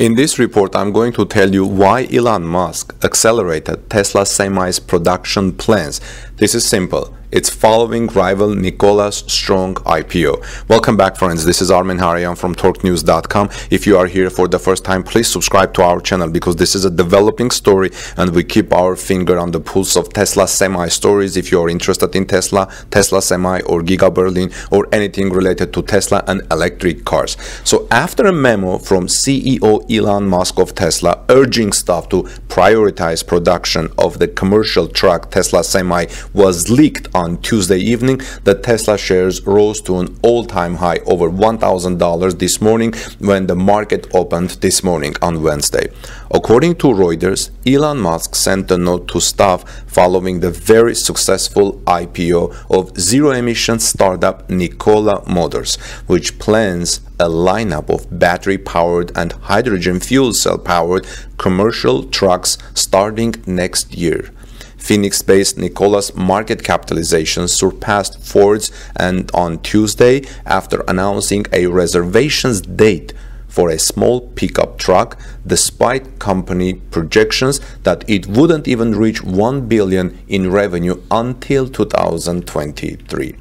In this report, I'm going to tell you why Elon Musk accelerated Tesla Semi's production plans. This is simple. It's following rival Nikola's strong IPO. Welcome back, friends. This is Armen Hareyan from TorqueNews.com. If you are here for the first time, please subscribe to our channel because this is a developing story and we keep our finger on the pulse of Tesla semi stories. If you are interested in Tesla, Tesla semi, or Giga Berlin, or anything related to Tesla and electric cars. So, after a memo from CEO Elon Musk of Tesla urging staff to prioritize production of the commercial truck Tesla semi was leaked on Tuesday evening, the Tesla shares rose to an all-time high over $1,000 this morning when the market opened this morning on Wednesday. According to Reuters, Elon Musk sent a note to staff following the very successful IPO of zero-emission startup Nikola Motors, which plans a lineup of battery-powered and hydrogen fuel cell-powered commercial trucks starting next year. Phoenix based Nikola's market capitalization surpassed Ford's and on Tuesday after announcing a reservations date for a small pickup truck despite company projections that it wouldn't even reach 1 billion in revenue until 2023.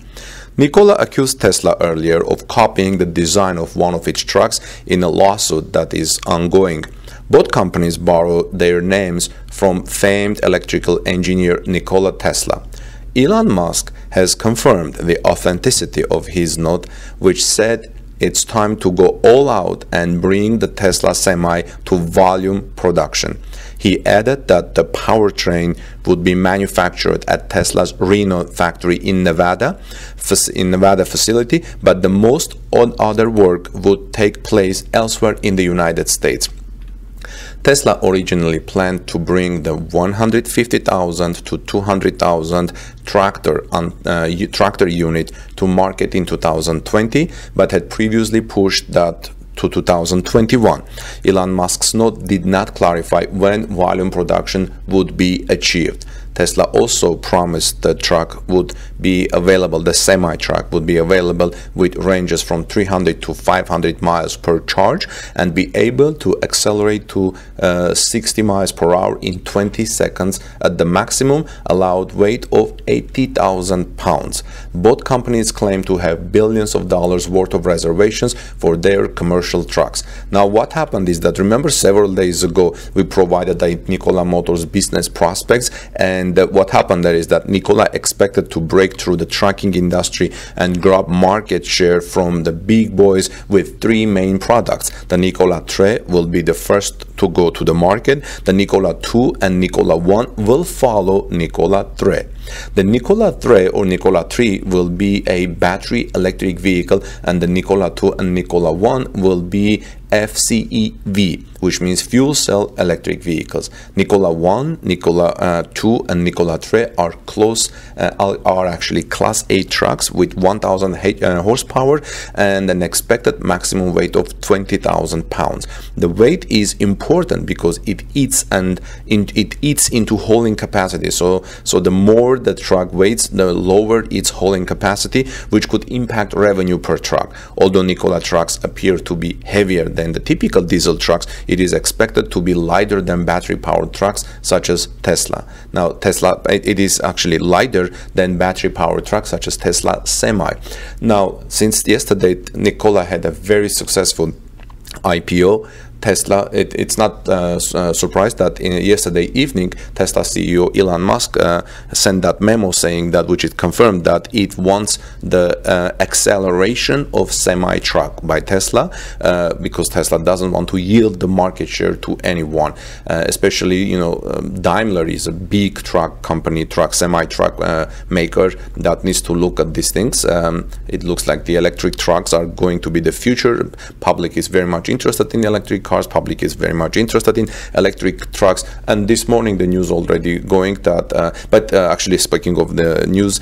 Nikola accused Tesla earlier of copying the design of one of its trucks in a lawsuit that is ongoing. Both companies borrow their names from famed electrical engineer Nikola Tesla. Elon Musk has confirmed the authenticity of his note, which said it's time to go all out and bring the Tesla Semi to volume production. He added that the powertrain would be manufactured at Tesla's Reno factory in Nevada, in Nevada facility, but the most other work would take place elsewhere in the United States. Tesla originally planned to bring the 150,000 to 200,000 tractor uh, tractor unit to market in 2020, but had previously pushed that to 2021. Elon Musk's note did not clarify when volume production would be achieved. Tesla also promised the truck would be available, the semi truck would be available with ranges from 300 to 500 miles per charge and be able to accelerate to uh, 60 miles per hour in 20 seconds at the maximum allowed weight of 80,000 pounds. Both companies claim to have billions of dollars worth of reservations for their commercial trucks. Now, what happened is that remember several days ago we provided the Nikola Motors business prospects and and what happened there is that Nikola expected to break through the trucking industry and grab market share from the big boys with three main products. The Nikola Tre will be the first to go to the market. The Nikola 2 and Nikola 1 will follow Nikola 3. The Nikola 3 or Nikola 3 will be a battery electric vehicle and the Nikola 2 and Nikola 1 will be FCEV, which means fuel cell electric vehicles. Nikola 1, Nikola uh, 2, and Nikola 3 are close, uh, are actually Class 8 trucks with 1,000 uh, horsepower and an expected maximum weight of 20,000 pounds. The weight is important because it eats and in, it eats into hauling capacity. So, so the more the truck weighs, the lower its hauling capacity, which could impact revenue per truck. Although Nikola trucks appear to be heavier than the typical diesel trucks, it is expected to be lighter than battery-powered trucks such as Tesla. Now, Tesla, it is actually lighter than battery-powered trucks such as Tesla Semi. Now, since yesterday, Nikola had a very successful IPO Tesla, it, it's not uh, uh, surprised that yesterday evening, Tesla CEO Elon Musk uh, sent that memo saying that, which it confirmed that it wants the uh, acceleration of semi-truck by Tesla uh, because Tesla doesn't want to yield the market share to anyone, especially you know um, Daimler is a big truck company, truck semi-truck maker that needs to look at these things. Um, it looks like the electric trucks are going to be the future. Public is very much interested in electric cars. Public is very much interested in electric trucks. And this morning, the news already going that. Uh, but uh, actually, speaking of the news,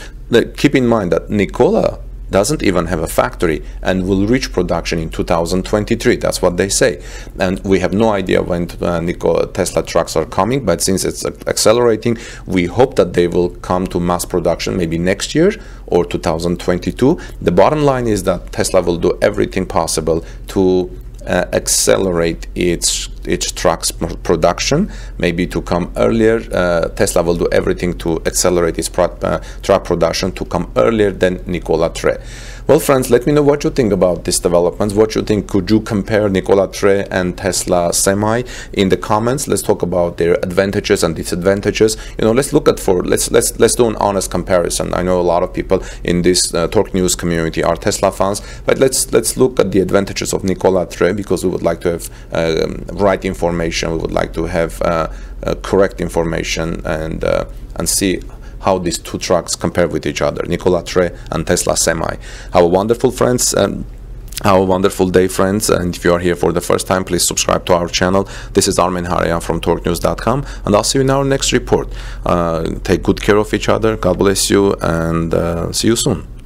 keep in mind that Nikola doesn't even have a factory and will reach production in 2023 that's what they say and we have no idea when uh, Tesla trucks are coming but since it's accelerating we hope that they will come to mass production maybe next year or 2022 the bottom line is that Tesla will do everything possible to uh, accelerate its each truck's production, maybe to come earlier. Uh, Tesla will do everything to accelerate its uh, truck production to come earlier than Nikola Tre. Well, friends, let me know what you think about these developments. What you think? Could you compare Nikola Tre and Tesla Semi in the comments? Let's talk about their advantages and disadvantages. You know, let's look at for let's let's let's do an honest comparison. I know a lot of people in this uh, Torque News community are Tesla fans, but let's let's look at the advantages of Nikola Tre because we would like to have uh, right information. We would like to have uh, uh correct information and uh, and see how these two trucks compare with each other, Nikola Tre and Tesla Semi. Have a wonderful friends. Um, have a wonderful day, friends. And if you are here for the first time, please subscribe to our channel. This is Armen Hareyan from TorqueNews.com, and I'll see you in our next report. Uh, take good care of each other. God bless you, and uh, see you soon.